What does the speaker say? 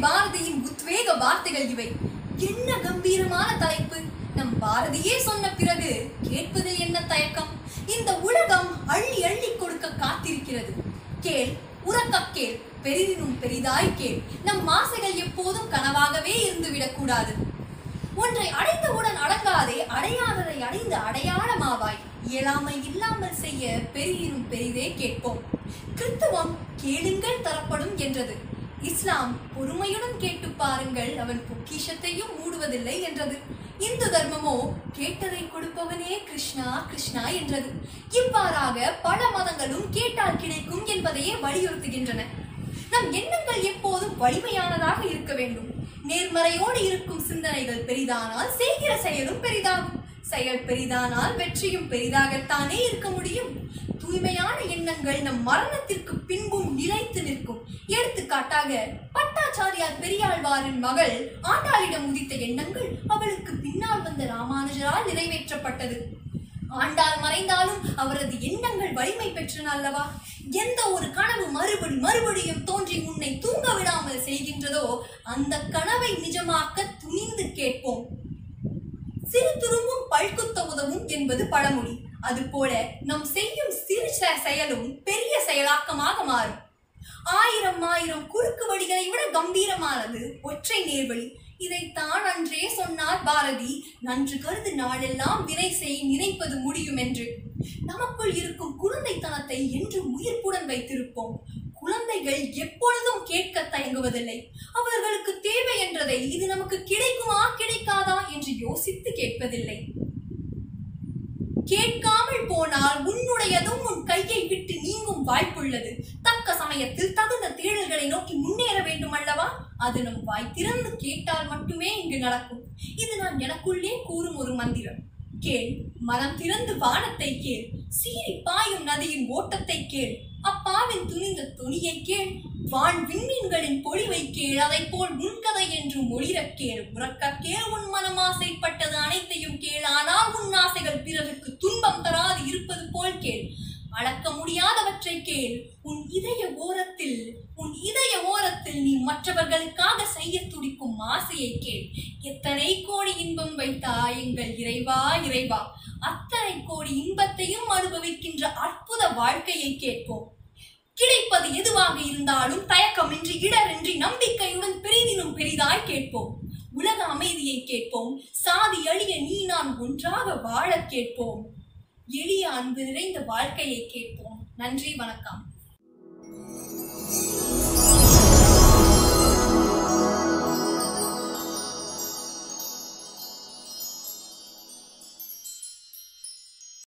பாரதியின் உத்வேக வார்த்தைகள் இவை. என்ன கம்பீரமான தலைப்பு? நம் பாரதியே சொன்ன பிறகு கேட்பதில் என்ன தயக்கம்? இந்த உலகம் அள்ளி அள்ளி கொடுக்க காத்திருக்கிறது. கேள் உறக்கக் கேள் பெரிதினும் பெரிதாய் கேள். நம் ஆசைகள் எப்போதும் கனவாகவே இருந்துவிடக் கூடாது. ஒன்றை அடைந்தவுடன் அடங்காதே அடையாததை அடைந்து அடையாளமாவாய். இயலாமை இல்லாமல் செய்ய பெரியினும் பெரிதே கேட்போம். கிறித்துவம் கேளுங்கள் தரப்படும் என்றது. இஸ்லாம் பொறுமையுடன் கேட்டு பாருங்கள். அவன் பொக்கிஷத்தையும் மூடுவதில்லை என்றது. இந்து தர்மமோ கேட்டதை கொடுப்பவனே கிருஷ்ணா கிருஷ்ணா என்றது. இவ்வாறாக பல மதங்களும் கேட்டால் கிடைக்கும் என்பதையே வலியுறுத்துகின்றன. நம் எண்ணங்கள் எப்போதும் வலிமையானதாக இருக்க வேண்டும். நேர்மறையோடு இருக்கும் சிந்தனைகள் பெரிதானால் செய்கிற செயலும் பெரிதாகும். செயல் பெரிதானால் வெற்றியும் பெரிதாகத்தானே இருக்க முடியும். தூய்மையான எண்ணங்கள் நம் மரணத்திற்கு பின்பும் நிலைத்து நிற்கும். எடுத்துக்காட்டாக பட்டாச்சாரியார் பெரியாழ்வாரின் மகள் ஆண்டாளிடம் உதித்த எண்ணங்கள் அவளுக்கு பின்னால் வந்த ராமானுஜரால் நிறைவேற்றப்பட்டது. ஆண்டாள் மறைந்தாலும் அவரது எண்ணங்கள் வலிமை பெற்றன அல்லவா? எந்த ஒரு கனவு மறுபடி மறுபடியும் தோன்றி உன்னை தூங்க விடாமல் செய்கின்றதோ அந்த கனவை நிஜமாக்க துணிந்து கேட்போம். துரும்பும் உதவும் என்பது பழமொழி. அதுபோல நம் செய்யும் சிறு செயலும் பெரிய செயலாக்கமாக மாறும். ஆயிரம் ஆயிரம் குறுக்கு வழிகளை விட கம்பீரமானது ஒற்றை நேர்வழி. இதைத்தான் அன்றே சொன்னார் பாரதி நன்று கருது நாளெல்லாம் வினை செய் நினைப்பது முடியும் என்று நமக்குள் இருக்கும் குழந்தைத்தனத்தை என்றும் உயிர்ப்புடன் வைத்திருப்போம். குழந்தைகள் எப்பொழுதும் கேட்க தயங்குவதில்லை. அவர்களுக்கு தேவை என்றதை இது நமக்கு கிடைக்குமா கிடைக்காதா என்று யோசித்து கேட்பதில்லை. கேட்காமல் போனால் உன்னுடையதும் உன் கையை விட்டு நீங்கும் வாய்ப்புள்ளது. தக்க சமயத்தில் தகுந்த தேடல்களை நோக்கி முன்னேற வேண்டும் அல்லவா அது நம் வாய் திறந்து கேட்டால் மட்டுமே இங்கு நடக்கும். இது நான் எனக்குள்ளே கூறும் ஒரு மந்திரம். கேள் மனம் திறந்து வானத்தை கேள். சீறி பாயும் நதியின் ஓட்டத்தை கேள். அப்பாவின் துணிந்த துணியை கேள். வான் விண்மீன்களின் பொழிவை கேள். அதைப் போல் உன்கதை என்று ஒளிரக் கேள். உறக்க கேள். உன் மனம் ஆசைப்பட்டது அனைத்தையும் கேள். ஆனால் உன் ஆசைகள் பிறருக்கு துன்பம் தராது இருப்பது போல் கேள் அளக்க முடியாதவற்றை கேள். உன் இதய ஓரத்தில் உன் இதய ஓரத்தில் நீ மற்றவர்களுக்காக செய்ய துடிக்கும் ஆசையை கேள். எத்தனை கோடி இன்பம் வைத்தா எங்கள் இறைவா இறைவா? அத்தனை கோடி இன்பத்தையும் அனுபவிக்கின்ற அற்புத வாழ்க்கையை கேட்போம். கிடைப்பது எதுவாக இருந்தாலும் தயக்கமின்றி இடரின்றி நம்பிக்கையுடன் பெரிதினும் பெரிதாய் கேட்போம். உலக அமைதியை கேட்போம். சாதி அழிய நீ நான் ஒன்றாக வாழக் கேட்போம். எளிய அன்பு நிறைந்த வாழ்க்கையை கேட்போம். நன்றி வணக்கம்.